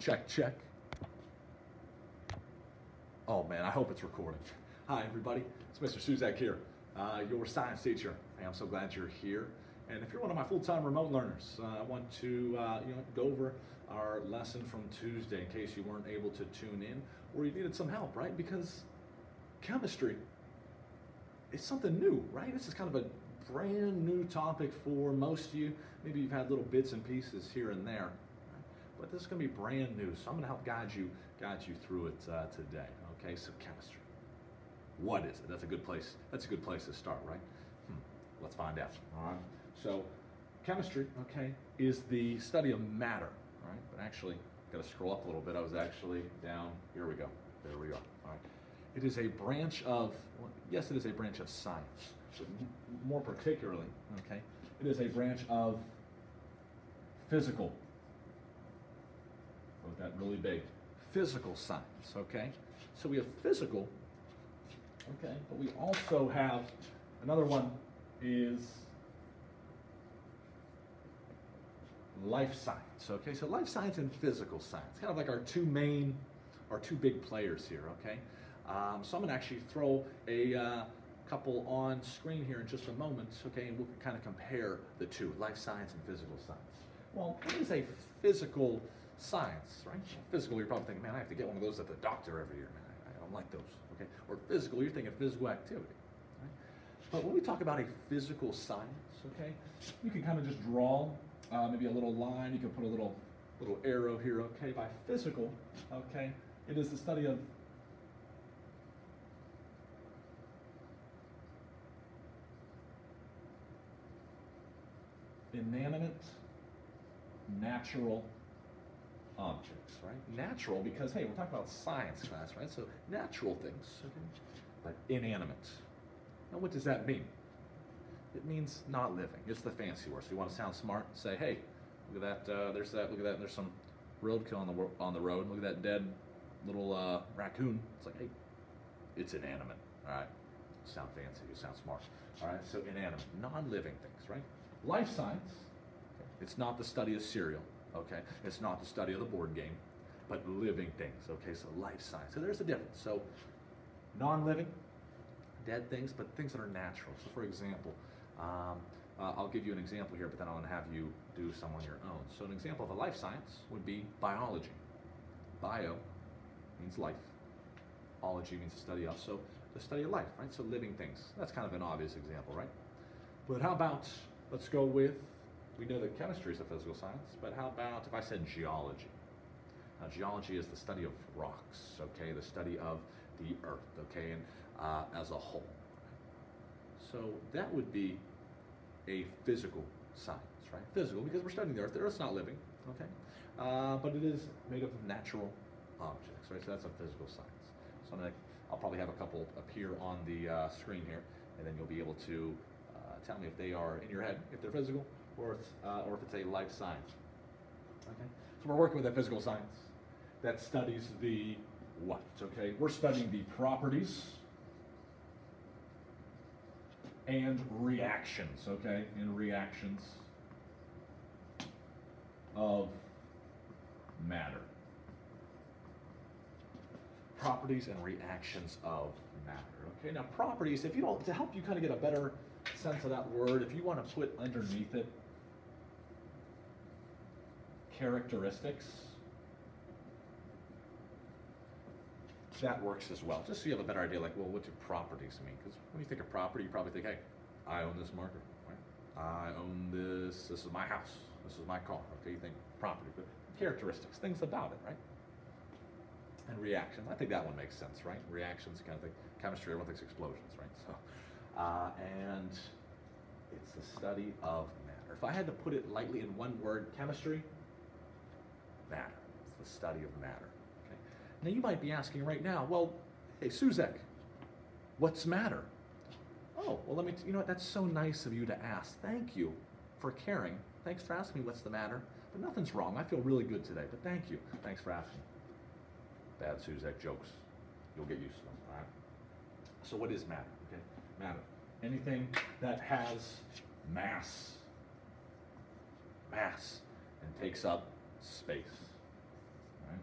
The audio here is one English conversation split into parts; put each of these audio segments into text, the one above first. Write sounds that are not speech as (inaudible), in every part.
Check, check. Oh man, I hope it's recording. Hi everybody, it's Mr. Suszek here, uh, your science teacher. Hey, I'm so glad you're here. And if you're one of my full-time remote learners, uh, I want to uh, you know go over our lesson from Tuesday in case you weren't able to tune in or you needed some help, right? Because chemistry is something new, right? This is kind of a brand new topic for most of you. Maybe you've had little bits and pieces here and there, but this is going to be brand new. So I'm going to help guide you guide you through it uh, today. Okay, so chemistry. What is it? That's a good place. That's a good place to start, right? Hmm. Let's find out. All right. So, chemistry, okay, is the study of matter. All right. But actually, got to scroll up a little bit. I was actually down. Here we go. There we are. All right. It is a branch of. Well, yes, it is a branch of science. More particularly, okay, it is a branch of physical that really big. Physical science, okay? So we have physical, okay, but we also have another one is life science, okay? So life science and physical science, kind of like our two main, our two big players here, okay? Um, so I'm gonna actually throw a uh, couple on screen here in just a moment, okay, and we'll kind of compare the two, life science and physical science. Well, what is a physical science, right? Physical, you're probably thinking, man, I have to get one of those at the doctor every year. Man, I, don't like those, okay? Or physical, you're thinking physical activity, right? But when we talk about a physical science, okay, you can kind of just draw uh, maybe a little line. You can put a little little arrow here, okay? By physical, okay, it is the study of inanimate, natural objects, right? Natural because, hey, we're talking about science class, right? So natural things, okay? but inanimate. Now, what does that mean? It means not living. It's the fancy word. So you want to sound smart? Say, hey, look at that. Uh, there's that. Look at that. There's some roadkill on the on the road. Look at that dead little uh, raccoon. It's like, hey, it's inanimate. All right. Sound fancy. You sound smart. All right. So inanimate, non-living things, right? Life science. It's not the study of cereal. Okay, it's not the study of the board game, but living things. Okay, so life science. So there's a difference. So non-living, dead things, but things that are natural. So for example, um, uh, I'll give you an example here, but then I want to have you do some on your own. So an example of a life science would be biology. Bio means life. Ology means the study of. So the study of life, right? So living things. That's kind of an obvious example, right? But how about, let's go with we know that chemistry is a physical science, but how about if I said geology? Now, geology is the study of rocks, okay, the study of the earth, okay, and uh, as a whole. So that would be a physical science, right? Physical, because we're studying the earth. The earth's not living, okay, uh, but it is made up of natural objects, right? So that's a physical science. So I'm gonna, I'll probably have a couple appear on the uh, screen here, and then you'll be able to uh, tell me if they are in your head, if they're physical, or, it's, uh, or if it's a life science. Okay? So we're working with a physical science that studies the what? Okay, we're studying the properties and reactions, okay, and reactions of matter. Properties and reactions of matter. Okay, now properties, if you don't, to help you kind of get a better sense of that word, if you want to put underneath it characteristics, that works as well. Just so you have a better idea, like, well, what do properties mean? Because when you think of property, you probably think, hey, I own this marker, right? I own this, this is my house, this is my car. Okay, you think property, but characteristics, things about it, right? And reactions, I think that one makes sense, right? Reactions, kind of think chemistry, everyone thinks explosions, right? So, uh, and it's the study of matter. If I had to put it lightly in one word, chemistry, matter. It's the study of matter. Okay? Now you might be asking right now, well, hey, Suszek, what's matter? Oh, well, let me, you know what, that's so nice of you to ask. Thank you for caring. Thanks for asking me what's the matter. But nothing's wrong. I feel really good today, but thank you. Thanks for asking. Bad Suszek jokes. You'll get used to them, all right? So what is matter, okay? Matter. Anything that has mass. Mass. And takes up space. Right?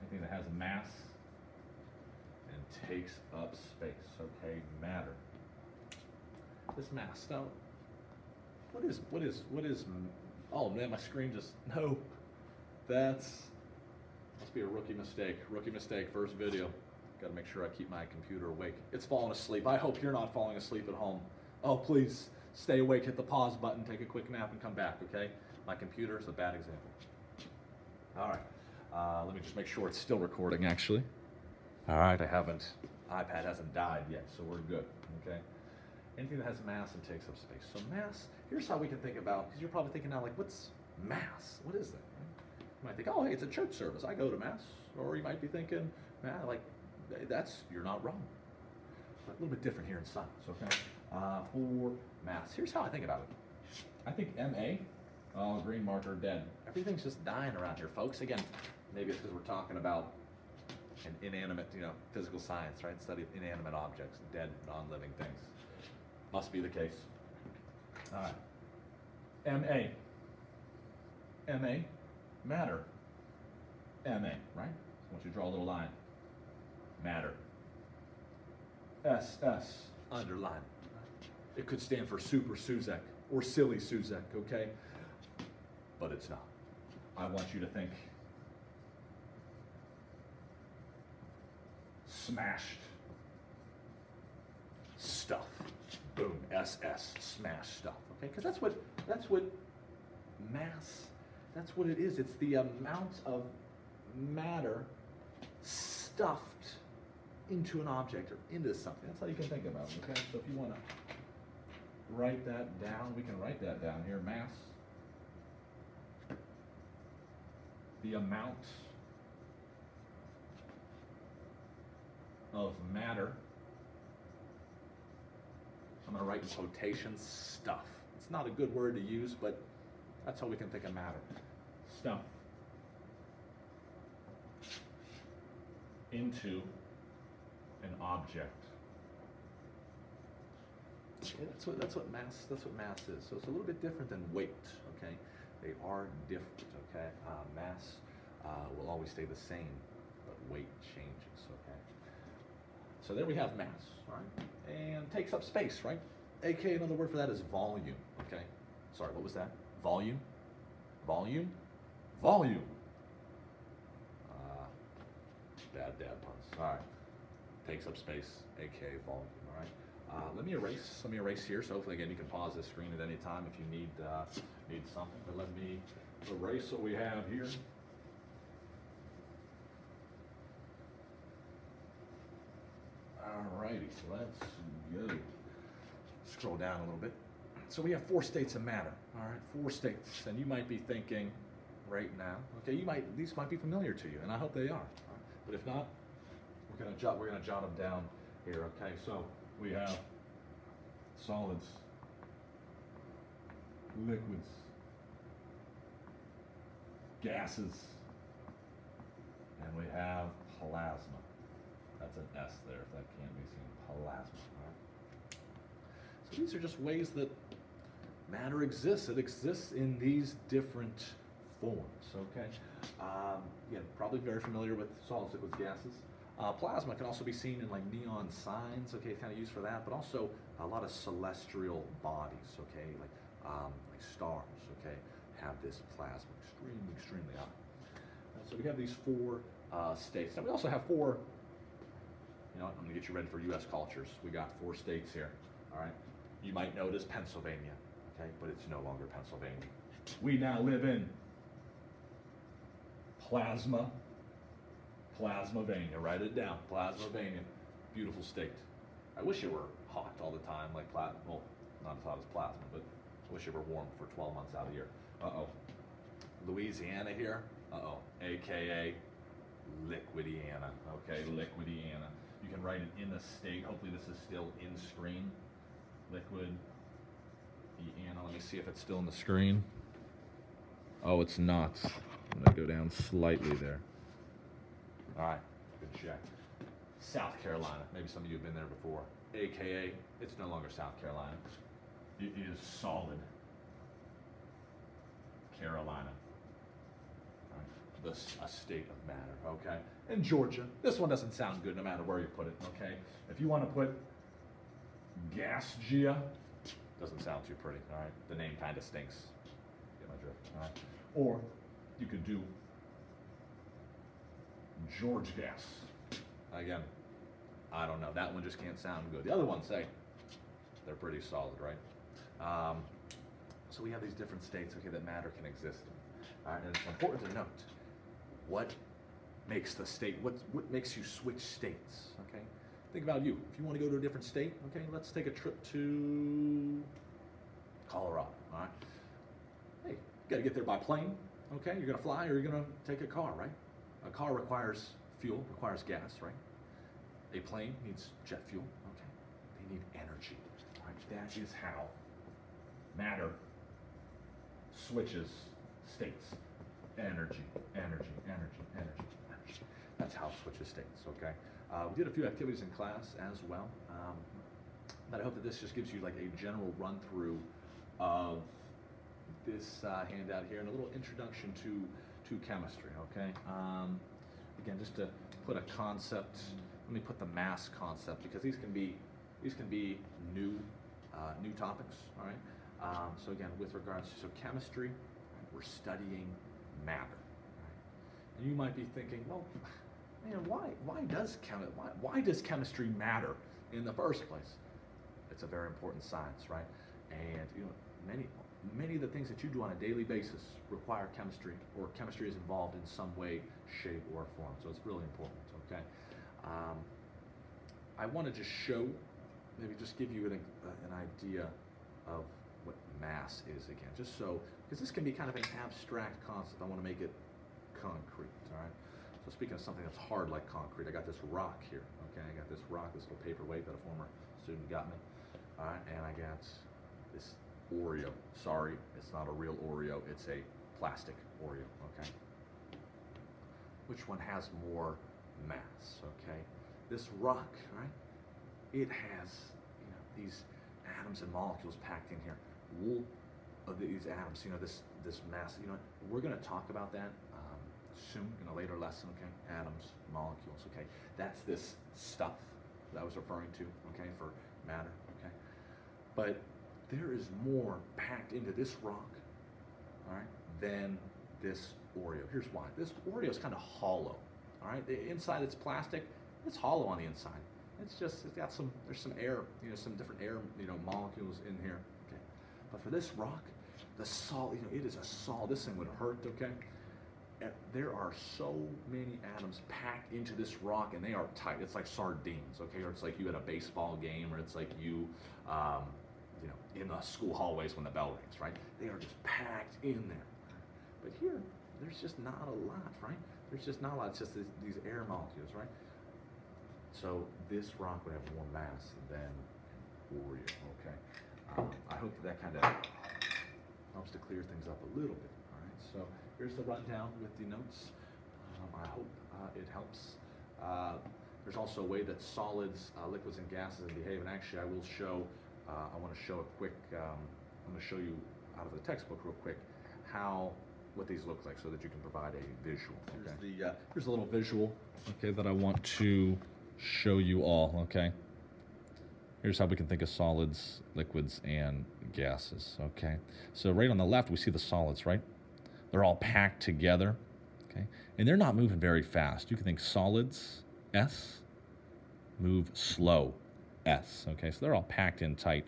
anything that has a mass and takes up space, okay, matter. This mass, now, what is, what is, what is, oh man, my screen just, (laughs) no, that's, must be a rookie mistake, rookie mistake, first video. Gotta make sure I keep my computer awake. It's falling asleep. I hope you're not falling asleep at home. Oh, please, stay awake, hit the pause button, take a quick nap and come back, okay? My computer is a bad example. All right, uh, let me just make sure it's still recording, actually. All right, I haven't, iPad hasn't died yet, so we're good, okay? Anything that has mass and takes up space. So mass, here's how we can think about, because you're probably thinking now, like, what's mass? What is that? You might think, oh, hey, it's a church service. I go to mass. Or you might be thinking, man, like, that's, you're not wrong. But a little bit different here in science, okay? Uh, for mass, here's how I think about it. I think MA, oh, green marker dead. Everything's just dying around here, folks. Again, maybe it's because we're talking about an inanimate, you know, physical science, right? Study of inanimate objects, dead, non-living things. Must be the case. All right. MA. MA, matter. MA, right? So once you draw a little line, matter. S-S, underline. It could stand for super Suszek or silly Suszek, okay? But it's not. I want you to think smashed stuff. Boom, SS, smash stuff. Okay, because that's what that's what mass. That's what it is. It's the amount of matter stuffed into an object or into something. That's how you can think about it. Okay, so if you want to write that down, we can write that down here. Mass. The amount of matter. I'm going to write in quotations stuff. It's not a good word to use, but that's how we can think of matter. Stuff. Into an object. Okay, that's what that's what mass that's what mass is. So it's a little bit different than weight. Okay, they are different. Okay, uh, mass uh, will always stay the same, but weight changes. Okay. So there we have mass, right? And takes up space, right? AK, another word for that is volume, okay? Sorry, what was that? Volume? Volume? Volume. Uh, bad dad puns. All right. Takes up space, AK, volume, all right? Uh, let me erase, let me erase here, so hopefully again you can pause this screen at any time if you need, uh, need something, but let me erase what we have here. All righty, so let's go. Scroll down a little bit. So we have four states of matter. All right, four states, and you might be thinking right now. Okay, you might these might be familiar to you, and I hope they are. right? But if not, we're gonna jot we're gonna jot them down here. Okay, so we have solids, liquids, gases, and we have plasma. That's an S there, if that can't be seen. Plasma. So these are just ways that matter exists. It exists in these different forms, okay? Um, yeah, probably very familiar with solids, liquids, gases. Uh, plasma can also be seen in like neon signs, okay, kind of used for that, but also a lot of celestial bodies, okay, like, um, like stars, okay, have this plasma extremely, extremely high. Uh, so we have these four uh, states. Now we also have four you know, I'm gonna get you ready for U.S. cultures. We got four states here. All right. You might notice Pennsylvania, okay, but it's no longer Pennsylvania. We now live in Plasma, Plasmavania. Write it down, Plasmavania. Beautiful state. I wish it were hot all the time, like plasma. Well, not as hot as plasma, but I wish it were warm for 12 months out of the year. Uh oh. Louisiana here. Uh oh. AKA Liquidiana. Okay, Liquidiana. You can write it in the state. Hopefully, this is still in screen. Liquid. Iana. Let me see if it's still in the screen. Oh, it's not. I'm gonna go down slightly there. All right, good check. South Carolina. Maybe some of you have been there before. AKA, it's no longer South Carolina. It is solid Carolina. All right. the, s- a state of matter, okay? In Georgia, this one doesn't sound good no matter where you put it, okay? If you want to put Gasgia, doesn't sound too pretty, all right? The name kind of stinks. Get my drift, all right? Or you could do George Gas. Again, I don't know. That one just can't sound good. The other ones say they're pretty solid, right? Um, so we have these different states, okay, that matter can exist. All right, and it's important to note what makes the state, what, what makes you switch states, okay? Think about you. If you want to go to a different state, okay, let's take a trip to Colorado, all right? Hey, you got to get there by plane, okay? You're going to fly or you're going to take a car, right? A car requires fuel, requires gas, right? A plane needs jet fuel, okay? They need energy, right? That is how matter switches states. Energy, energy, energy, energy, energy. That's how it switches states, okay? Uh, we did a few activities in class as well. Um, but I hope that this just gives you like a general run through of this uh, handout here and a little introduction to, to chemistry, okay? Um, again, just to put a concept, let me put the mass concept because these can be, these can be new, uh, new topics, all right? Um, so again, with regards to so chemistry, we're studying matter. Right? And you might be thinking, well, man, why why does chemi- why, why does chemistry matter in the first place? It's a very important science, right? And you know, many of the things that you do on a daily basis require chemistry, or chemistry is involved in some way, shape, or form. So it's really important. Okay. Um, I want to just show, maybe just give you an, uh, an idea of what mass is again, just so, because this can be kind of an abstract concept. I want to make it concrete, all right? So speaking of something that's hard like concrete, I got this rock here, okay? I got this rock, this little paperweight that a former student got me, all right? And I got this Oreo. Sorry, it's not a real Oreo, it's a plastic Oreo, okay? Which one has more mass, okay? This rock, right? It has, you know, these atoms and molecules packed in here. Wool of these atoms, you know, this this mass. You know, we're going to talk about that um, soon in a later lesson. Okay, atoms, molecules. Okay, that's this stuff that I was referring to. Okay, for matter. Okay, but there is more packed into this rock, all right, than this Oreo. Here's why. This Oreo is kind of hollow. All right, the inside it's plastic. It's hollow on the inside. It's just it's got some there's some air, you know, some different air, you know, molecules in here. Okay, but for this rock, the salt, you know, it is a salt. This thing would hurt. Okay, and there are so many atoms packed into this rock, and they are tight. It's like sardines. Okay, or it's like you at a baseball game, or it's like you, um, you know, in the school hallways when the bell rings. Right? They are just packed in there. But here, there's just not a lot. Right? There's just not a lot. It's just these, these air molecules. Right? So this rock would have more mass than an Oreo, okay? Um, I hope that, that kind of helps to clear things up a little bit, all right? So here's the rundown with the notes. Um, I hope uh, it helps. Uh, there's also a way that solids, uh, liquids, and gases behave, and actually I will show, uh, I want to show a quick, um, I'm going to show you out of the textbook real quick how what these look like so that you can provide a visual. Okay? Here's, the, uh, here's a little visual, okay, that I want to show you all, okay? Here's how we can think of solids, liquids, and gases, okay? So right on the left, we see the solids, right? They're all packed together, okay? And they're not moving very fast. You can think solids, S, move slow, S, okay? So they're all packed in tight.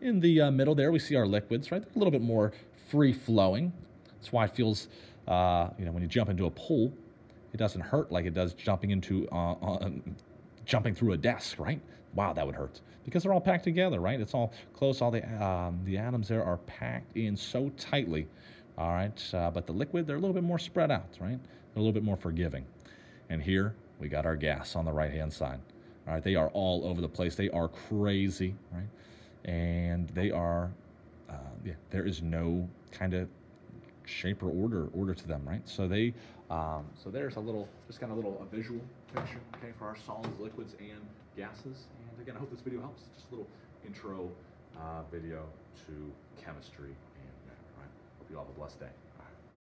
In the uh, middle there, we see our liquids, right? They're a little bit more free-flowing. That's why it feels, uh, you know, when you jump into a pool, it doesn't hurt like it does jumping into uh, uh, jumping through a desk, right? Wow, that would hurt because they're all packed together, right? It's all close. All the um, the atoms there are packed in so tightly, all right. Uh, but the liquid, they're a little bit more spread out, right? They're a little bit more forgiving. And here we got our gas on the right hand side. Right, they are all over the place. They are crazy, right? And they are, uh, yeah, there is no kind of shape or order order to them, right? So they, um, so there's a little, just kind of little a visual picture, okay, for our solids, liquids, and gases. And again, I hope this video helps. Just a little intro uh, video to chemistry and matter, right? Hope you all have a blessed day.